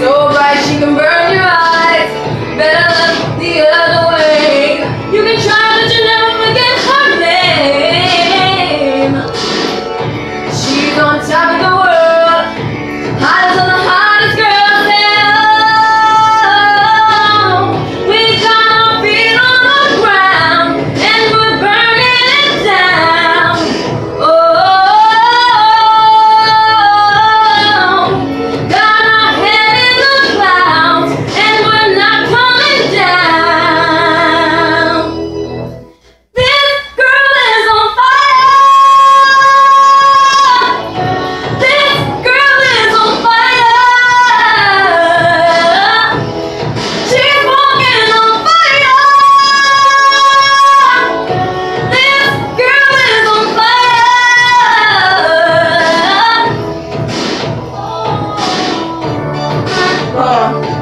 So bright she can burn your eyes. Better than the other. Música